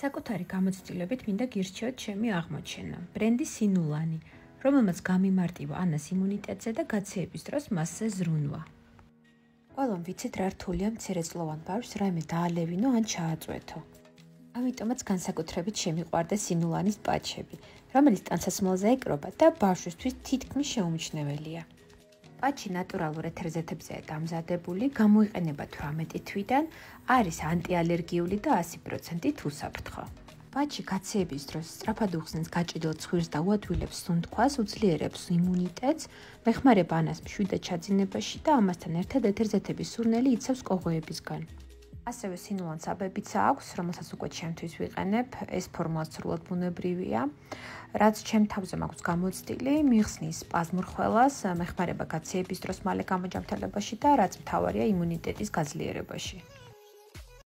საკუთარი გამოცდილებით მინდა გირჩიოთ ჩემი აღმოჩენა. ბრენდი სინულანი, რომელმაც გამიმარტივა ანას იმუნიტეტზე და გაცეების დროს მასზე ზრუნვა. ყველამ ვიცით რა რთულია მცირეწლოვან ბავშვს რაიმე დაალევინო ან ჩააწვეთო. ამიტომაც განსაკუთრებით შემიყვარდა სინულანის პაჩები, რომელიც ტანსაცმელზე ეკრობა და ბავშვისთვის თითქმის შეუმჩნეველია. პაჩი ნატურალურ ეთერზეთებზეა დამზადებული, გამოიყენება 18 თვიდან, არის ანტიალერგიული და 100% უსაფრთხო. პაჩი კაციების დროს სწრაფად უხსნეს გაჭიდელ ცხვირს და უადვილებს სუნთქვას, უძლიერებს იმუნიტეტს, მეხმარება ანას მშვიდად ჩაძინებაში და ამასთან ერთად ეთერზეთების სურნელი იცავს კოღოებისგან. ასევე სინულანს აბებიც აქვს, რომელსაც უკვე ჩემთვის ვიყენებ, ეს ფორმულა სრულად ბუნებრივია. რაც ჩემ თავზე მაქვს გამოცდილი, მიხსნის სპაზმურ ხველას, მეხმარება კაციების დროს მალე გამოჯამთელებაში და რაც მთავარია იმუნიტეტის გაძლიერებაში.